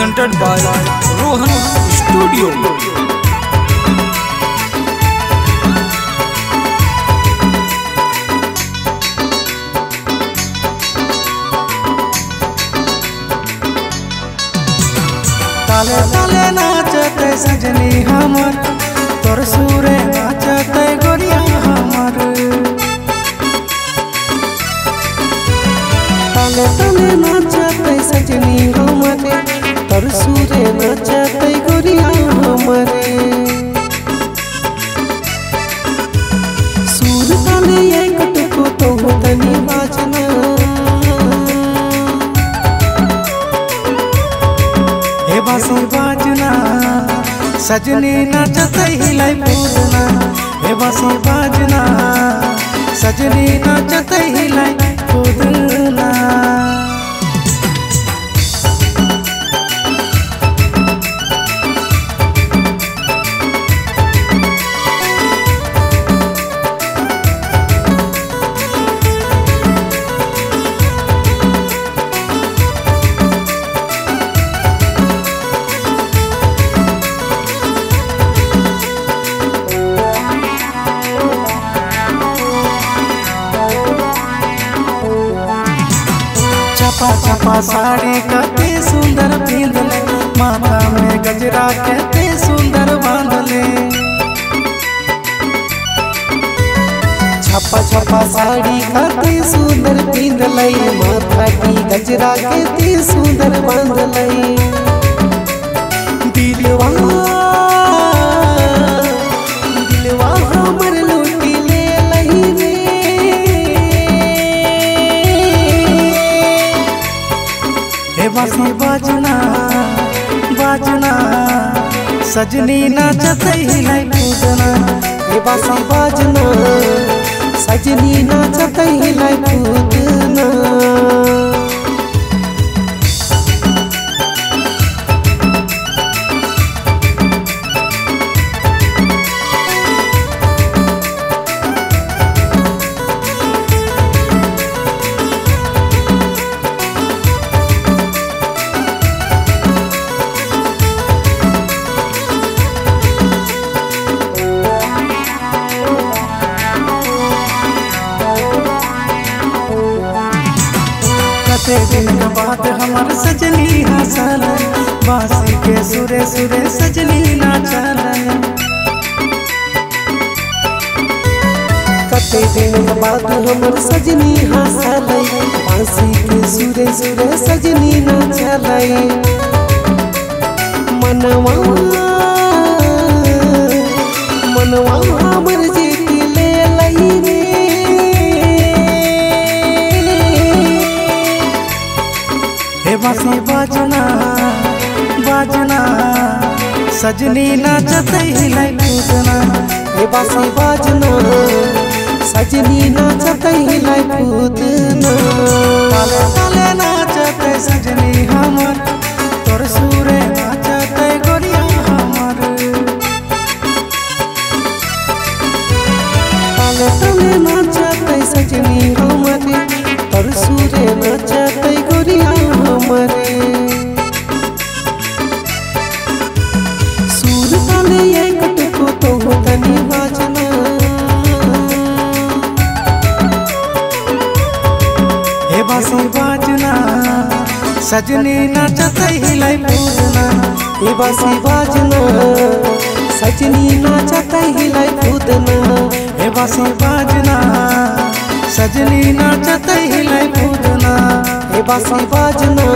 Presented by Rohan studio ताले ताले नाचते सजनी हमर तोर सुरे नाचते सजनी नाचत हिलाई पूजना हे बसी बाजना। सजनी नाचत हिलाई साड़ी कते सुंदर पींदले माथा में गजरा कते सुंदर बांधले। छपा छपा साड़ी कते सुंदर पींदले माथा की गजरा कते सुंदर बांधले। हे बजना बाजना। सजनी नाचत हिलाई पूजना हे बासी बजना। सजनी नाचत हिलाई पूजना कते दिन के बाद हमर सजनी हसल बासी के सुरे सुरे सजनी नाचल कते दिन के बाद हमर सजनी हसल बासी के सुरे सुरे सजनी नाचल मनवा मनवा हे बासी बाजना बाजना, सजनी नाचत हिलाई पूजना हे बासी बाजना, सजनी नाचत हिलाई पूतना ताले ताले नाचत सजनी हमर, तोर सुरे बाजना, सजनी नाचत हिलाई पूजना ए बासी बाजना सजनी नाचत हिलाई पूतना ए बासी बाजना, सजनी नाचत हिलाई पूतना ए बासी बाजना